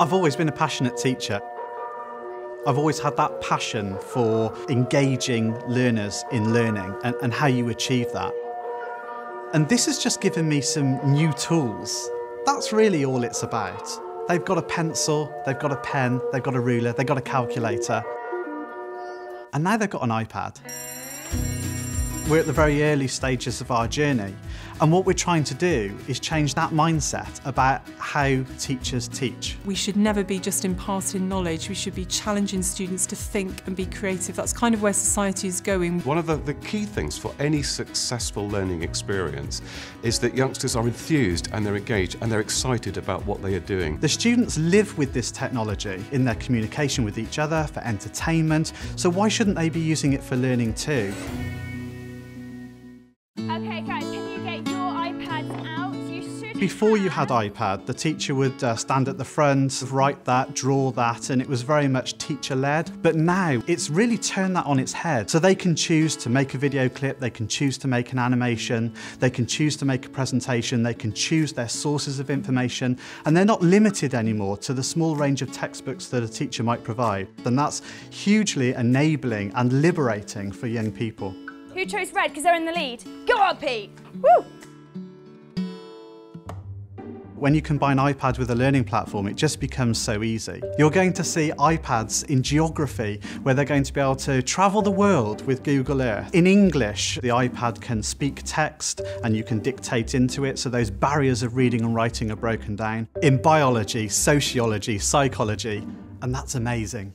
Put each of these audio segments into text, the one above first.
I've always been a passionate teacher. I've always had that passion for engaging learners in learning and, and how you achieve that. And this has just given me some new tools. That's really all it's about. They've got a pencil, they've got a pen, they've got a ruler, they've got a calculator. And now they've got an iPad. We're at the very early stages of our journey. And what we're trying to do is change that mindset about how teachers teach. We should never be just imparting knowledge, we should be challenging students to think and be creative. That's kind of where society is going. One of the, the key things for any successful learning experience is that youngsters are enthused and they're engaged and they're excited about what they are doing. The students live with this technology in their communication with each other, for entertainment, so why shouldn't they be using it for learning too? Before you had iPad, the teacher would uh, stand at the front, write that, draw that, and it was very much teacher-led. But now, it's really turned that on its head. So they can choose to make a video clip, they can choose to make an animation, they can choose to make a presentation, they can choose their sources of information, and they're not limited anymore to the small range of textbooks that a teacher might provide. And that's hugely enabling and liberating for young people. Who chose red because they're in the lead? Go on, Pete! Woo! When you combine iPad with a learning platform, it just becomes so easy. You're going to see iPads in geography, where they're going to be able to travel the world with Google Earth. In English, the iPad can speak text and you can dictate into it, so those barriers of reading and writing are broken down. In biology, sociology, psychology, and that's amazing.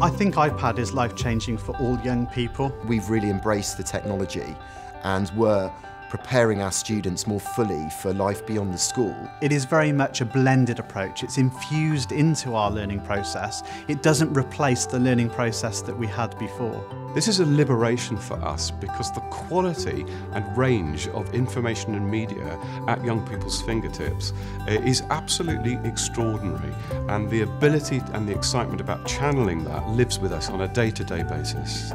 I think iPad is life-changing for all young people. We've really embraced the technology and were preparing our students more fully for life beyond the school. It is very much a blended approach. It's infused into our learning process. It doesn't replace the learning process that we had before. This is a liberation for us because the quality and range of information and media at young people's fingertips is absolutely extraordinary and the ability and the excitement about channeling that lives with us on a day-to-day basis.